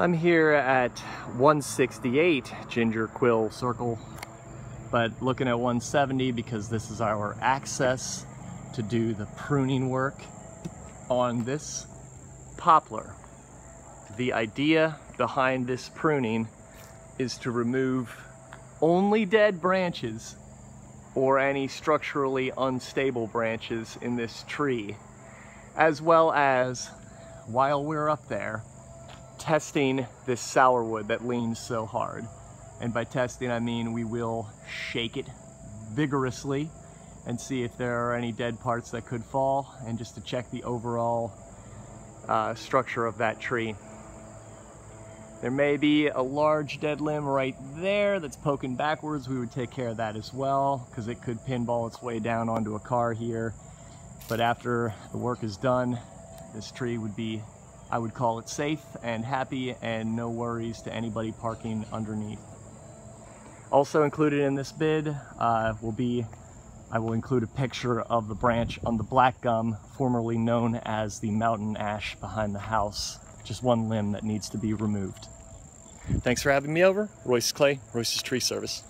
I'm here at 168 Ginger Quill Circle, but looking at 170 because this is our access to do the pruning work on this poplar. The idea behind this pruning is to remove only dead branches or any structurally unstable branches in this tree, as well as, while we're up there, testing this sourwood that leans so hard. And by testing, I mean we will shake it vigorously and see if there are any dead parts that could fall and just to check the overall uh, structure of that tree. There may be a large dead limb right there that's poking backwards. We would take care of that as well because it could pinball its way down onto a car here. But after the work is done, this tree would be I would call it safe and happy and no worries to anybody parking underneath. Also included in this bid uh, will be, I will include a picture of the branch on the black gum, formerly known as the mountain ash behind the house. Just one limb that needs to be removed. Thanks for having me over. Royce Clay, Royce's Tree Service.